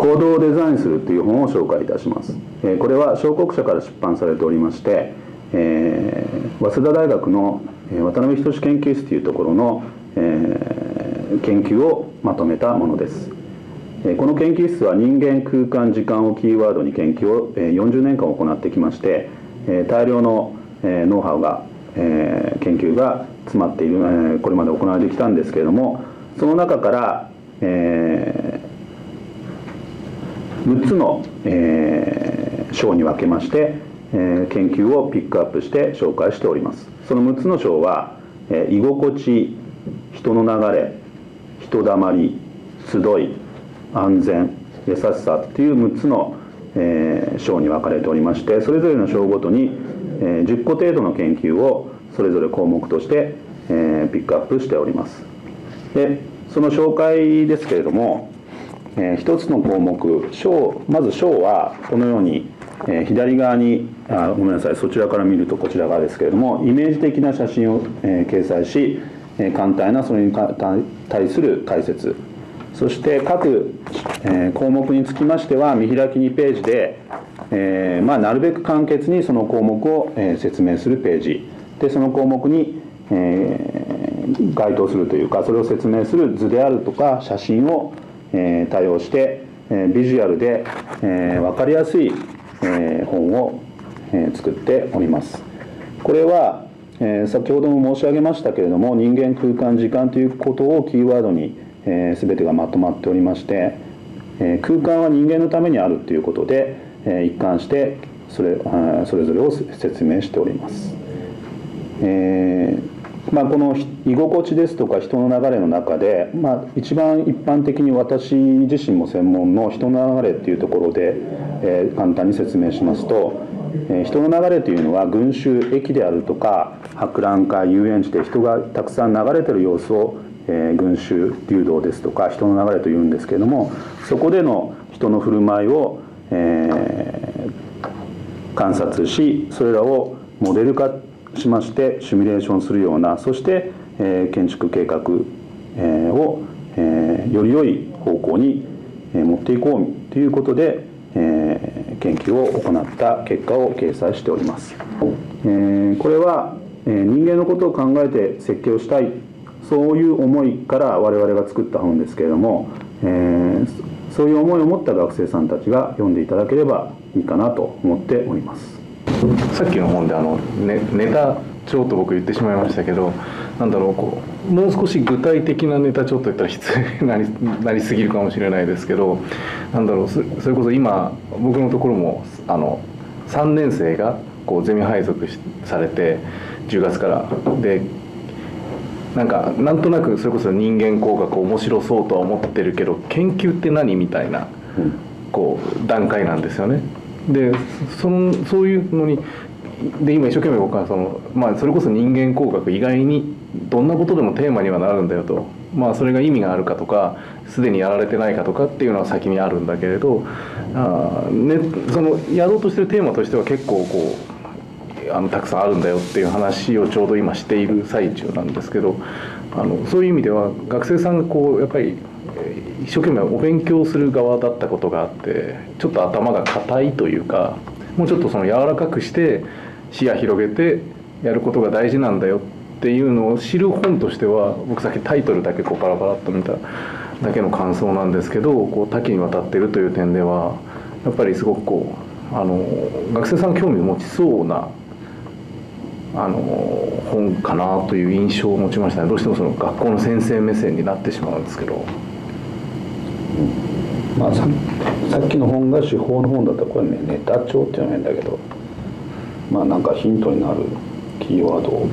行動をデザインするという本を紹介いたします。これは小国社から出版されておりましてえー、早稲田大学の渡辺仁研究室というところの、えー、研究をまとめたものです。この研究室は人間空間時間をキーワードに研究を40年間行ってきまして大量のノウハウが研究が詰まっているこれまで行われてきたんですけれどもその中から、え6つの、え章に分けましてえ研究をピックアップして紹介しております。その6つの章は、え居心地人の流れ人だまり集い安全優しさっていう6つの、え章に分かれておりましてそれぞれの章ごとに、え10個程度の研究をそれぞれ項目として、えピックアップしております。でその紹介ですけれども、え、1つの項目章まず章はこのようにえ、左側にあごめんなさいそちらから見るとこちら側ですけれどもイメージ的な写真を、え、掲載し、え、簡単なそれに対する解説。そして各、え、項目につきましては見開き2ページで、えまあ、なるべく簡潔にその項目を、え、説明するページ。でその項目に、え、該当するというかそれを説明する図であるとか写真を、えー、多用して、え、ビジュアルで、え、分かりやすいえ本を、え作っております。これは、え先ほども申し上げましたけれども人間空間時間ということをキーワードに、え全てがまとまっておりまして、え空間は人間のためにあるということで、え一貫してそれそれぞれを説明しております、えーまあ、この居心地ですとか人の流れの中で、まあ、一番一般的に私自身も専門の人の流れっていうところで、えー、簡単に説明しますと、えー、人の流れというのは群衆駅であるとか博覧会遊園地で人がたくさん流れてる様子を、えー、群衆流動ですとか人の流れというんですけれどもそこでの人の振る舞いを、えー、観察しそれらをモデル化しましてシミュレーションするようなそして、えー、建築計画、えー、を、えー、より良い方向に、えー、持っていこうということで、えー、研究を行った結果を掲載しております、えー、これは、えー、人間のことを考えて設計をしたいそういう思いから我々が作った本ですけれども、えー、そういう思いを持った学生さんたちが読んでいただければいいかなと思っております。さっきの本であの、ね、ネタ帳と僕言ってしまいましたけどなんだろうこうもう少し具体的なネタ帳といったら失礼なり なりすぎるかもしれないですけどなんだろうそれこそ今僕のところもあの3年生がこうゼミ配属されて10月からでなんかなんとなくそれこそ人間工学面白そうとは思ってるけど研究って何みたいなこう段階なんですよね。でそのそういうのにで今一生懸命僕はその、まあ、それこそ人間工学以外にどんなことでもテーマにはなるんだよと、まあ、それが意味があるかとかすでにやられてないかとかっていうのは先にあるんだけれどあ、ね、そのやろうとしてるテーマとしては結構こうあのたくさんあるんだよっていう話をちょうど今している最中なんですけどあのそういう意味では学生さんがこうやっぱり一生懸命お勉強する側だったことがあってちょっと頭が硬いというかもうちょっとその柔らかくして視野広げてやることが大事なんだよっていうのを知る本としては僕さっきタイトルだけこうパラパラっと見ただけの感想なんですけどこう多岐にわたってるという点ではやっぱりすごくこうあの学生さん興味を持ちそうなあの本かなという印象を持ちましたねどうしてもその学校の先生目線になってしまうんですけど。まあささっきの本が手法の本だったらこれねネタ帳っていうのは変だけどまあなんかヒントになるキーワードを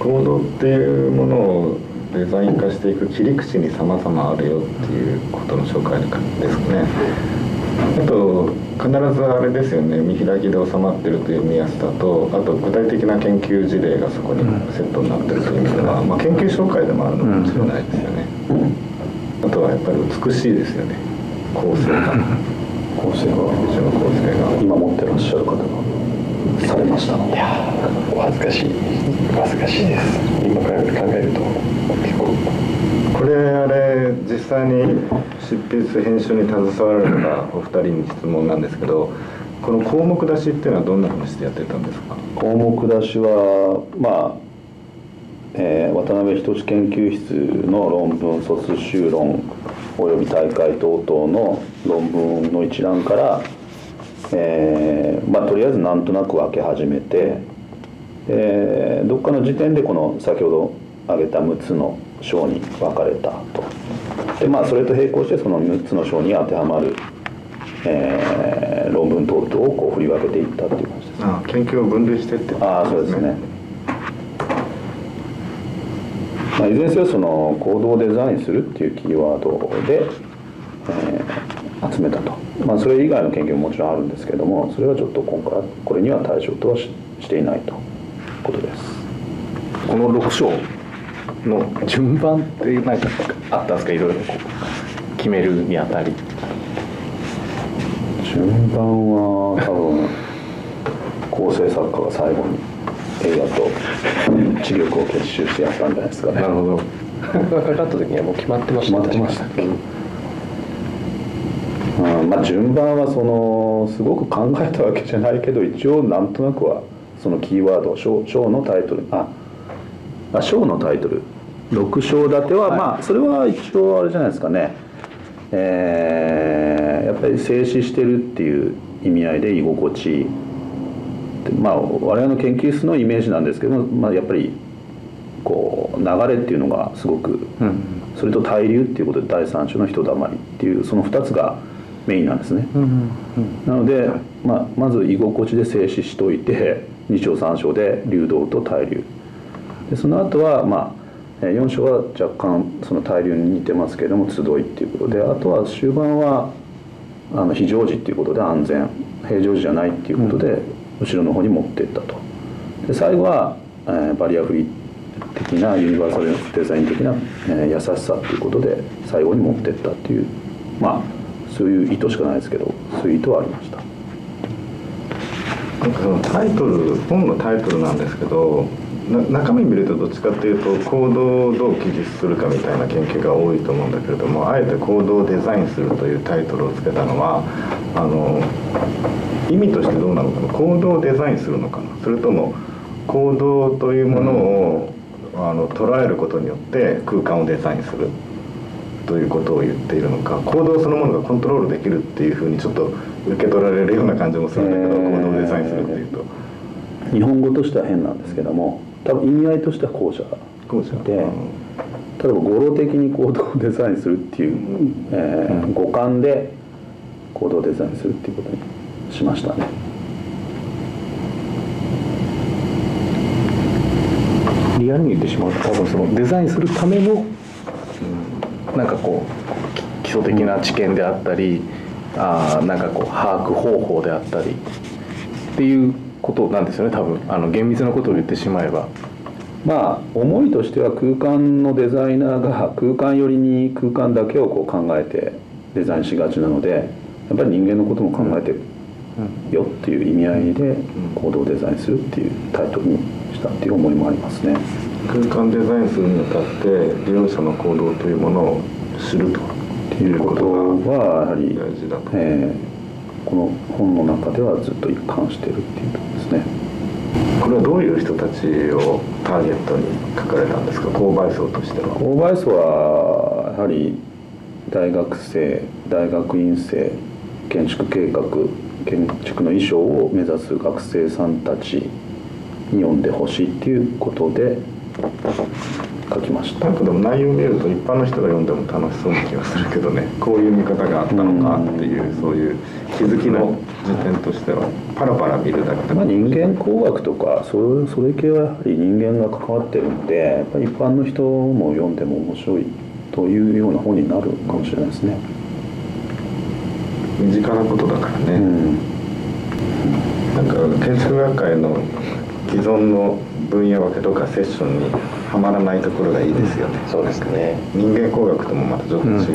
コードっていうものをデザイン化していく切り口に様々あるよっていうことの紹介ですね。あと必ずあれですよね。見開きで収まってるという見やすさとあと具体的な研究事例がそこにセットになってるという意味では、まあ、研究紹介でもあるのかもしれないですよね、あとはやっぱり美しいですよね。構成が。構成が。構成が今持ってらっしゃる方がされましたいやお恥ずかしい。お恥ずかしいです。今から考えると結構。これあれ実際際に執筆編集に携わられたお二人に質問なんですけどこの項目出しっていうのはどんなふうにしてやってたんですか？項目出しはまあ、えー渡辺仁研究室の論文卒修論および大会等々の論文の一覧から、えーまあ、とりあえずなんとなく分け始めて、えーどっかの時点でこの先ほど挙げた6つの章に分かれたと。でまあそれと並行してその6つの章に当てはまる、えー論文等々をこう振り分けていったっていう感じです。あ研究を分類してってああそうですね、まあ、いずれにせよその行動をデザインするっていうキーワードで、えー集めたと、まあ、それ以外の研究ももちろんあるんですけれどもそれはちょっと今回これには対象とはししていないということです。この6章の順番って何かあったんですか？いろいろこう決めるにあたり。順番は多分構成作家が最後に映画と知力を結集してやったんじゃないですかね。なるほど。僕がかかった時にはもう決まってました決まってました。うん。まあ、順番はそのすごく考えたわけじゃないけど一応なんとなくはそのキーワード章章のタイトルああ章のタイトル。6章立ては、まあそれは一応あれじゃないですかね。えーやっぱり静止してるっていう意味合いで居心地。ってまあ我々の研究室のイメージなんですけど、まあ、やっぱりこう流れっていうのがすごくうんそれと対流っていうことで第三種の人だまりっていうその2つがメインなんですね、なので、まあ、まず居心地で静止しといて2章3章で流動と対流。でその後はまあ4章は若干その対流に似てますけれども集いっていうことであとは終盤はあの非常時っていうことで安全。平常時じゃないっていうことで後ろの方に持っていったと。で最後は、えーバリアフリー的なユニバーサルデザイン的な、えー優しさっていうことで最後に持っていったっていうまあそういう意図しかないですけどそういう意図はありました。なんかそのタイトル本のタイトルなんですけどな中身見るとどっちかっていうと行動をどう記述するかみたいな研究が多いと思うんだけれどもあえて行動をデザインするというタイトルをつけたのはあの意味としてどうなのかな行動をデザインするのかな。それとも行動というものを、あの捉えることによって空間をデザインするということを言っているのか。行動そのものがコントロールできるっていうふうにちょっと受け取られるような感じもするんだけど、えー行動をデザインするっていうと。日本語としては変なんですけども多分意味合いとしては後者。こうじゃん。で例えば語呂的に行動をデザインするっていう、えー五感で行動をデザインするっていうことにしましたねリアルに言ってしまうと多分そのデザインするためのなんかこうき基礎的な知見であったり、あーなんかこう把握方法であったりっていうことなんですよね多分あの厳密なことを言ってしまえば。まあ思いとしては空間のデザイナーが空間寄りに空間だけをこう考えてデザインしがちなのでやっぱり人間のことも考えてよっていう意味合いで行動をデザインするっていうタイトルにしたっていう思いもありますね。空間デザインするにあたって利用者の行動というものを知るとっていうことはやはり、大事だと。えーこの本の中ではずっと一貫してるっていうところですね。これはどういう人たちをターゲットに書かれたんですか？購買層としては。購買層はやはり大学生大学院生建築計画建築の衣装を目指す学生さんたちに読んでほしいっていうことで書きましたなんかでも内容を見ると一般の人が読んでも楽しそうな気がするけどねこういう見方があったのかっていうそういう気づきの時点としてはパラパラ見るだけでまあ、人間工学とかそれそれ系はやはり人間が関わってるのでやっぱり一般の人も読んでも面白いというような本になるかもしれないですね。身近なことだからね、うん。なんか建築学会の既存の分野分けとかセッションにはまらないところがいいですよね、そうですね。人間工学ともまたちょっと違う,、うん。違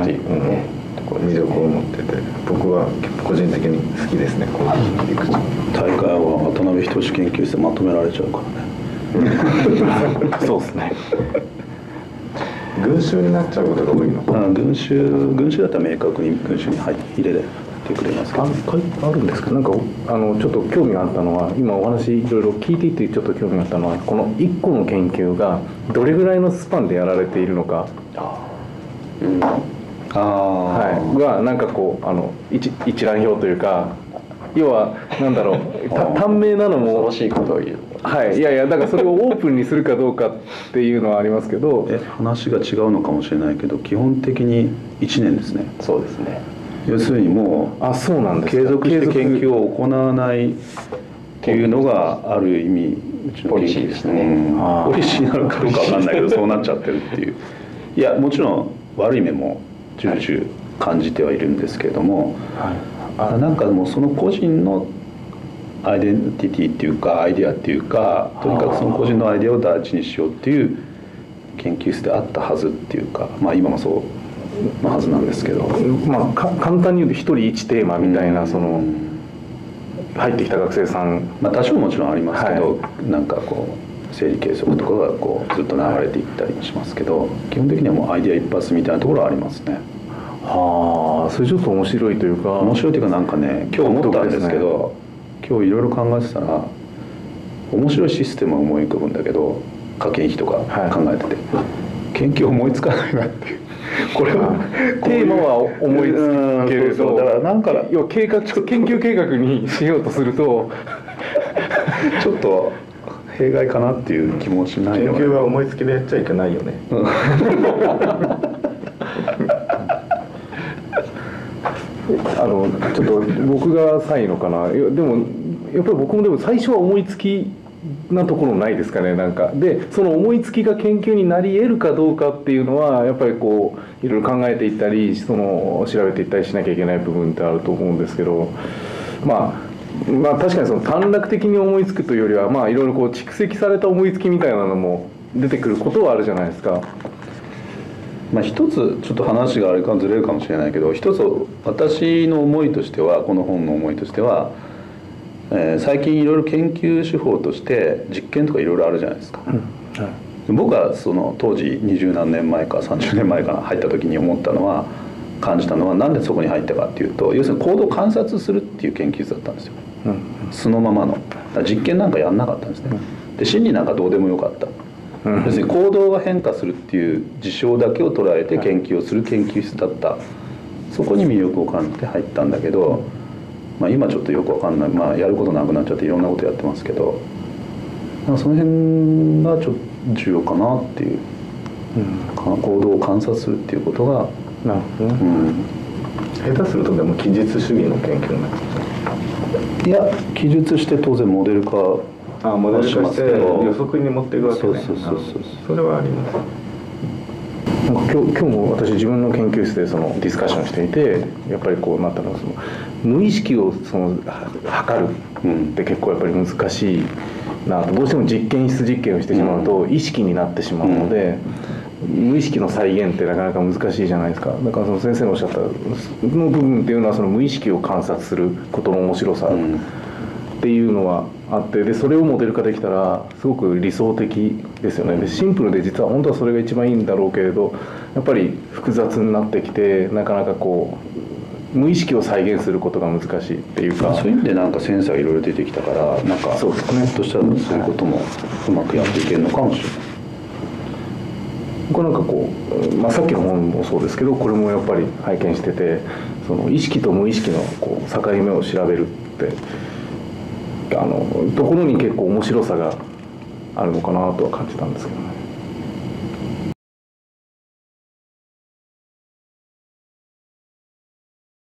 うっていうね魅力を持ってて僕は個人的に好きですね。こういう切り口大会は渡辺仁研究室でまとめられちゃうからね。そうですね。群衆になっちゃうことが多いの？あ群衆群衆だったら明確に群衆に入入れてくれますけど。ああるんですけどなんかあのちょっと興味があったのは今お話いろいろ聞いていてちょっと興味があったのはこの1個の研究がどれぐらいのスパンでやられているのか、ああ、はい、がなんかこうあの一一覧表というか要はなんだろうた短命なのも恐ろしいことを言うはい。いやいやだからそれをオープンにするかどうかっていうのはありますけど。え話が違うのかもしれないけど基本的に1年ですね。そうですね。要するにもあそうなんうですか。継続して研究を行わないっていうのがある意味うちのポリシーですね。ポリシーなのかどうかわかんないけどそうなっちゃってるっていう。いやもちろん悪い面も重々感じてはいるんですけれども、あなんかもうその個人のアイデンティティっていうかアイデアっていうかとにかくその個人のアイデアを第一にしようっていう研究室であったはずっていうかまあ今もそうのはずなんですけど。まあか簡単に言うと一人一テーマみたいなそのうん入ってきた学生さん。まあ多少もちろんありますけど、はなんかこう整理計測とかがこうずっと流れていったりもしますけど、基本的にはもうアイデア一発みたいなところはありますね。はあそれちょっと面白いというか。面白いというかなんかね今日思ったんですけど今日いろいろ考えてたら面白いシステムを思い浮かぶんだけど科研費とかはい。考えてて、研究思いつかないなっていう。これはテーマは思いつけれうんそうそう。どだからなんか要は計画研究計画にしようとすると。ちょっと弊害かなっていう気持ちない研究は思いつきでやっちゃいけないよね あのちょっと僕が才のかなでもやっぱり僕もでも最初は思いつきなところないですかねなんかでその思いつきが研究になり得るかどうかっていうのはやっぱりこういろいろ考えていったりその調べていったりしなきゃいけない部分ってあると思うんですけどまあまあ確かにその短絡的に思いつくというよりはまあいろいろこう蓄積された思いつきみたいなのも出てくることはあるじゃないですか。まあ、一つちょっと話があれかずれるかもしれないけど一つ私の思いとしてはこの本の思いとしては、えー最近いろいろ研究手法として実験とかいろいろあるじゃないですか、僕はその当時二十何年前か30年前かな入った時に思ったのは感じたのはなんでそこに入ったかっていうと要するに行動を観察するっていう研究室だったんですよ。うん。素のままの。実験なんかやんなかったんですね。で心理なんかどうでもよかった。うん要するに行動が変化するっていう事象だけを捉えて研究をする研究室だった。そこに魅力を感じて入ったんだけど、まあ、今ちょっとよくわかんない、まあ、やることなくなっちゃっていろんなことやってますけどその辺がちょっと重要かなっていう。か行動を観察するっていうことが、なるほどね。うん、下手するとでも記述主義の研究になっちゃいや記述して当然モデル化うあモデル化して予測に持っていくわけね。そうそうそうそうそれはあります。なんか今日今日も私自分の研究室でそのディスカッションしていてやっぱりこうなったのはその無意識をそのは測るって結構やっぱり難しいなと。どうしても実験室実験をしてしまうと意識になってしまうので、無意識の再現ってなかなか難しいじゃないですか。だからその先生のおっしゃったの部分っていうのはその無意識を観察することの面白さ、うん。っていうのはあってでそれをモデル化できたらすごく理想的ですよね。でシンプルで実は本当はそれが一番いいんだろうけれどやっぱり複雑になってきてなかなかこう無意識を再現することが難しいっていうか。そういう意味でなんかセンサーがいろいろ出てきたからなんかそうですね。としたらそういうこともうまくやっていけるのかもしれない。これなんかこう、まあ、さっきの本もそうですけどこれもやっぱり拝見しててその意識と無意識のこう境目を調べるってあのところに結構面白さがあるのかなとは感じたんですけどね。